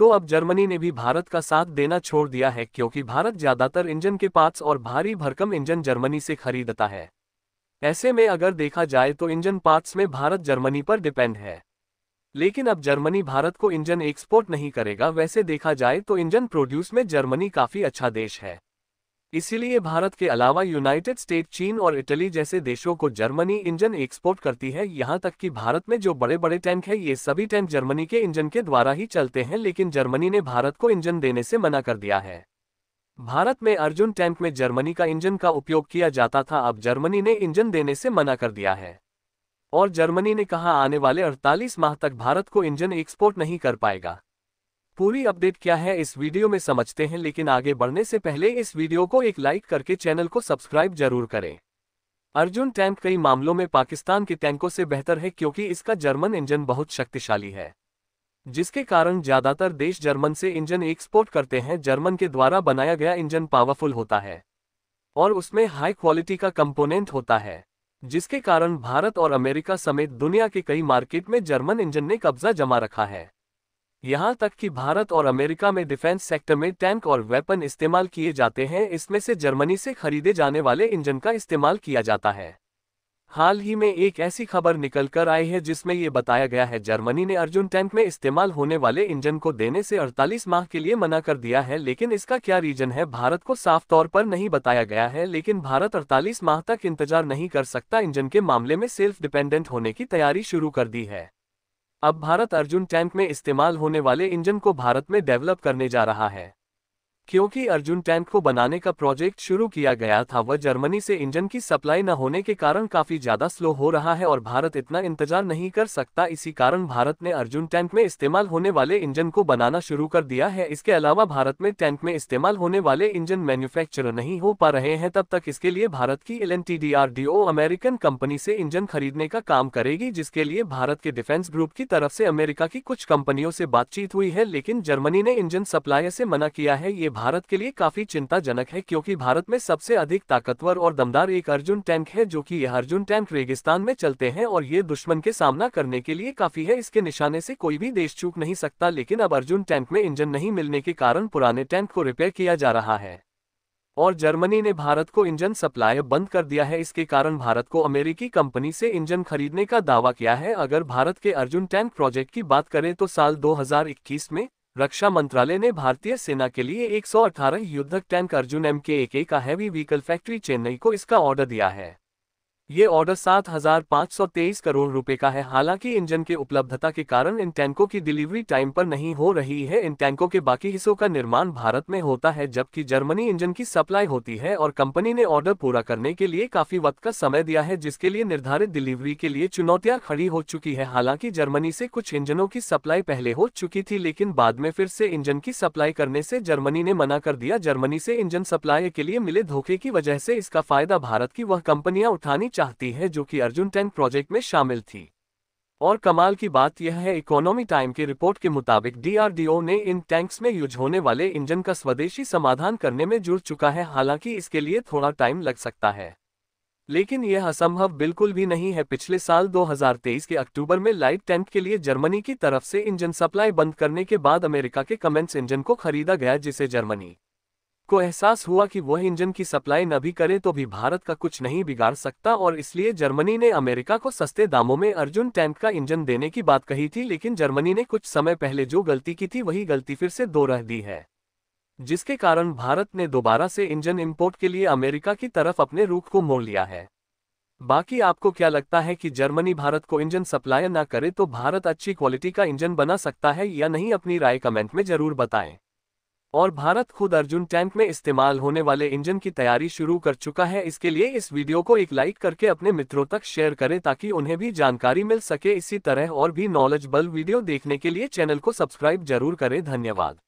तो अब जर्मनी ने भी भारत का साथ देना छोड़ दिया है क्योंकि भारत ज़्यादातर इंजन के पार्ट्स और भारी भरकम इंजन जर्मनी से खरीदता है। ऐसे में अगर देखा जाए तो इंजन पार्ट्स में भारत जर्मनी पर डिपेंड है। लेकिन अब जर्मनी भारत को इंजन एक्सपोर्ट नहीं करेगा, वैसे देखा जाए तो इंजन प्रोड्यूस में जर्मनी काफ़ी अच्छा देश है। इसीलिए भारत के अलावा यूनाइटेड स्टेट, चीन और इटली जैसे देशों को जर्मनी इंजन एक्सपोर्ट करती है। यहाँ तक कि भारत में जो बड़े बड़े टैंक है, ये सभी टैंक जर्मनी के इंजन के द्वारा ही चलते हैं, लेकिन जर्मनी ने भारत को इंजन देने से मना कर दिया है। भारत में अर्जुन टैंक में जर्मनी का इंजन का उपयोग किया जाता था, अब जर्मनी ने इंजन देने से मना कर दिया है। और जर्मनी ने कहा, आने वाले 48 माह तक भारत को इंजन एक्सपोर्ट नहीं कर पाएगा। पूरी अपडेट क्या है इस वीडियो में समझते हैं, लेकिन आगे बढ़ने से पहले इस वीडियो को एक लाइक करके चैनल को सब्सक्राइब ज़रूर करें। अर्जुन टैंक कई मामलों में पाकिस्तान के टैंकों से बेहतर है क्योंकि इसका जर्मन इंजन बहुत शक्तिशाली है, जिसके कारण ज़्यादातर देश जर्मन से इंजन एक्सपोर्ट करते हैं। जर्मन के द्वारा बनाया गया इंजन पावरफुल होता है और उसमें हाई क्वालिटी का कंपोनेंट होता है, जिसके कारण भारत और अमेरिका समेत दुनिया के कई मार्केट में जर्मन इंजन ने कब्जा जमा रखा है। यहाँ तक कि भारत और अमेरिका में डिफेंस सेक्टर में टैंक और वेपन इस्तेमाल किए जाते हैं। इसमें से जर्मनी से खरीदे जाने वाले इंजन का इस्तेमाल किया जाता है। हाल ही में एक ऐसी खबर निकल कर आई है जिसमें ये बताया गया है, जर्मनी ने अर्जुन टैंक में इस्तेमाल होने वाले इंजन को देने से 48 माह के लिए मना कर दिया है, लेकिन इसका क्या रीजन है भारत को साफ़ तौर पर नहीं बताया गया है, लेकिन भारत 48 माह तक इंतज़ार नहीं कर सकता इंजन के मामले में सेल्फ डिपेंडेंट होने की तैयारी शुरू कर दी है। अब भारत अर्जुन टैंक में इस्तेमाल होने वाले इंजन को भारत में डेवलप करने जा रहा है। क्योंकि अर्जुन टैंक को बनाने का प्रोजेक्ट शुरू किया गया था, वह जर्मनी से इंजन की सप्लाई न होने के कारण काफ़ी ज़्यादा स्लो हो रहा है और भारत इतना इंतज़ार नहीं कर सकता। इसी कारण भारत ने अर्जुन टैंक में इस्तेमाल होने वाले इंजन को बनाना शुरू कर दिया है। इसके अलावा भारत में टैंक में इस्तेमाल होने वाले इंजन मैन्युफैक्चरर नहीं हो पा रहे हैं, तब तक इसके लिए भारत की एल अमेरिकन कंपनी से इंजन खरीदने का काम करेगी, जिसके लिए भारत के डिफेंस ग्रुप की तरफ़ से अमेरिका की कुछ कंपनियों से बातचीत हुई है, लेकिन जर्मनी ने इंजन सप्लाई से मना किया है। ये भारत के लिए काफ़ी चिंताजनक है क्योंकि भारत में सबसे अधिक ताकतवर और दमदार एक अर्जुन टैंक है जो कि यह अर्जुन टैंक रेगिस्तान में चलते हैं और ये दुश्मन के सामना करने के लिए काफ़ी है। इसके निशाने से कोई भी देश चूक नहीं सकता, लेकिन अब अर्जुन टैंक में इंजन नहीं मिलने के कारण पुराने टैंक को रिपेयर किया जा रहा है। और जर्मनी ने भारत को इंजन सप्लाई बंद कर दिया है। इसके कारण भारत को अमेरिकी कंपनी से इंजन खरीदने का दावा किया है। अगर भारत के अर्जुन टैंक प्रोजेक्ट की बात करें तो साल 2021 में रक्षा मंत्रालय ने भारतीय सेना के लिए 118 युद्धक टैंक अर्जुन एम के एक का हैवी व्हीकल फैक्ट्री चेन्नई को इसका ऑर्डर दिया है। ये ऑर्डर सात हज़ार पाँच सौ तेईस करोड़ रुपए का है। हालाँकि इंजन के उपलब्धता के कारण इन टैंकों की डिलीवरी टाइम पर नहीं हो रही है। इन टैंकों के बाकी हिस्सों का निर्माण भारत में होता है, जबकि जर्मनी इंजन की सप्लाई होती है और कंपनी ने ऑर्डर पूरा करने के लिए काफ़ी वक्त का समय दिया है, जिसके लिए निर्धारित डिलीवरी के लिए चुनौतियाँ खड़ी हो चुकी है। हालाँकि जर्मनी से कुछ इंजनों की सप्लाई पहले हो चुकी थी, लेकिन बाद में फिर से इंजन की सप्लाई करने से जर्मनी ने मना कर दिया। जर्मनी से इंजन सप्लाई के लिए मिले धोखे की वजह से इसका फ़ायदा भारत की वह कंपनियाँ उठानी चाहती है जो कि अर्जुन टैंक प्रोजेक्ट में शामिल थी। और कमाल की बात यह है, इकोनॉमी टाइम की रिपोर्ट के मुताबिक डीआरडीओ ने इन टैंक्स में यूज़ होने वाले इंजन का स्वदेशी समाधान करने में जुड़ चुका है, हालाँकि इसके लिए थोड़ा टाइम लग सकता है। लेकिन यह असंभव बिल्कुल भी नहीं है, पिछले साल 2023 के अक्टूबर में लाइट टैंक के लिए जर्मनी की तरफ़ से इंजन सप्लाई बंद करने के बाद अमेरिका के कमेंट्स इंजन को खरीदा गया, जिसे जर्मनी को एहसास हुआ कि वह इंजन की सप्लाई न भी करे तो भी भारत का कुछ नहीं बिगाड़ सकता और इसलिए जर्मनी ने अमेरिका को सस्ते दामों में अर्जुन टैंक का इंजन देने की बात कही थी, लेकिन जर्मनी ने कुछ समय पहले जो गलती की थी वही गलती फिर से दो रह दी है। जिसके कारण भारत ने दोबारा से इंजन इम्पोर्ट के लिए अमेरिका की तरफ़ अपने रुख को मोड़ लिया है। बाकी आपको क्या लगता है कि जर्मनी भारत को इंजन सप्लाई न करे तो भारत अच्छी क्वालिटी का इंजन बना सकता है या नहीं, अपनी राय कमेंट में ज़रूर बताएँ। और भारत खुद अर्जुन टैंक में इस्तेमाल होने वाले इंजन की तैयारी शुरू कर चुका है। इसके लिए इस वीडियो को एक लाइक करके अपने मित्रों तक शेयर करें ताकि उन्हें भी जानकारी मिल सके। इसी तरह और भी नॉलेजबल वीडियो देखने के लिए चैनल को सब्सक्राइब ज़रूर करें। धन्यवाद।